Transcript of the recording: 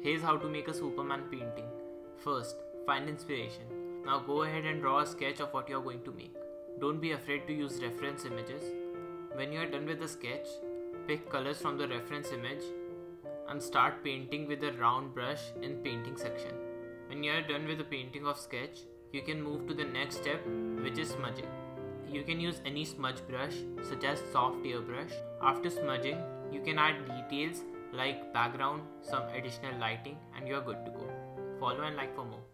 Here's how to make a Superman painting. First, find inspiration. Now go ahead and draw a sketch of what you're going to make. Don't be afraid to use reference images. When you are done with the sketch, pick colors from the reference image and start painting with a round brush in painting section. When you are done with the painting of sketch, you can move to the next step which is smudging. You can use any smudge brush such as soft airbrush. After smudging, you can add details like background, some additional lighting and you are good to go. Follow and like for more.